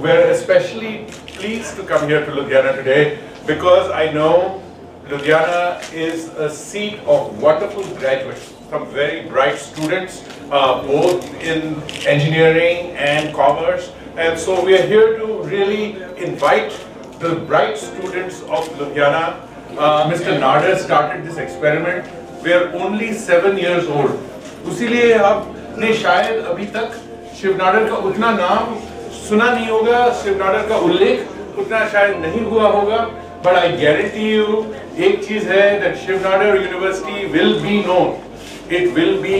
especially pleased to come here to Ludhiana today because I know Ludhiana is a seat of wonderful graduates, some very bright students, uh, both in engineering and commerce. And so we are here to really invite the bright students of Ludhiana. Uh, Mr. Nader started this experiment. We are only seven years old. उसीलिए आपने शायद अभी तक शिव नाडर का उतना नाम सुना नहीं होगा शिव नाडर का उल्लेख उतना शायद नहीं हुआ होगा बट आई गारंटी यू एक चीज़ है that Shiv Nadar university will be known it will be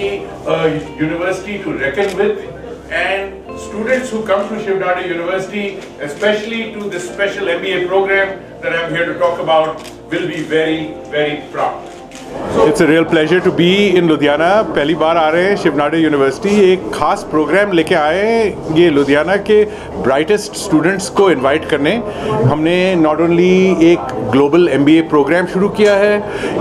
university to reckon with and students who come to Shiv Nada University, especially to this special MBA program that I'm here to talk about, will be very, very proud. It's a real pleasure to be in Ludhiana पहली बार आ रहे हैं शिवनाडे university एक खास programme लेके आए हैं ये लुधियाना के ब्राइटेस्ट स्टूडेंट्स को इनवाइट करने। हमने नॉट ओनली एक ग्लोबल एमबीए प्रोग्राम शुरू किया है,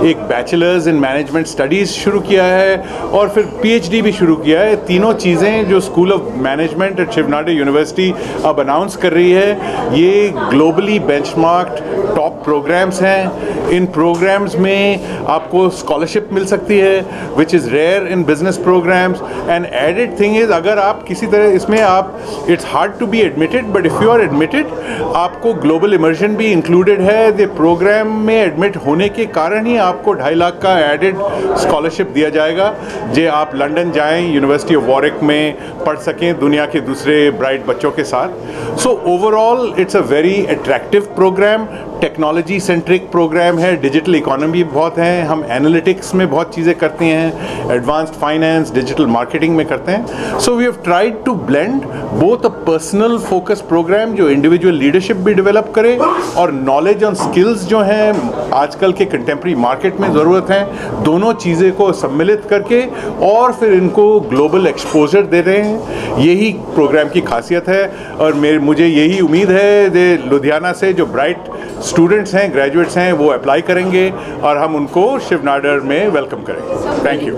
एक बैचलर्स इन मैनेजमेंट स्टडीज़ शुरू किया है और फिर पीएचडी भी शुरू किया है। तीनों चीज़ें जो school of management at Shiv Nadar university अब अनाउंस कर रही है। ये ग्लोबली बेंचमार्क्ड टॉप प्रोग्राम्स हैं। इन प्रोग्राम्स में आपको स्कॉलरशिप मिल सकती है which is rare in business programmes and added thing is अगर आप किसी तरह, इसमें आप it's hard to be admitted but if you are admitted आपको ग्लोबल इमर्जन भी इंक्लूडेड है. द प्रोग्राम में एडमिट होने के कारण ही आपको ढाई लाख का एडिड स्कॉलरशिप दिया जाएगा, जे आप लंदन जाएँ यूनिवर्सिटी ऑफ़ वॉरिक में पढ़ सकें दुनिया के दूसरे ब्राइट बच्चों के साथ. So overall it's a very attractive program technology centric program है डिजिटल इकोनॉमी बहुत है, हम एनालिटिक्स में बहुत चीज़ें करते हैं एडवांस्ड फाइनेंस डिजिटल मार्केटिंग में करते हैं। So we have tried to blend both a personal focus program जो इंडिविजुअल लीडरशिप भी डेवलप करे और नॉलेज और स्किल्स जो हैं, आजकल के कंटेम्प्रेरी मार्केट में ज़रूरत है, दोनों चीज़ें को सम्मिलित करके और फिर इनको ग्लोबल एक्सपोजर दे रहे हैं। यही प्रोग्राम की खासियत है और मेरे, मुझे यही उम्मीद है, दे लुधियाना से जो ब्राइट स्टूडेंट्स हैं ग्रेजुएट्स हैं वो अप्लाई करेंगे और हम उनको शिव नाडर में वेलकम करेंगे. Thank you.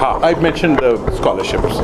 हाँ आई मैंशन द स्कॉलरशिप्स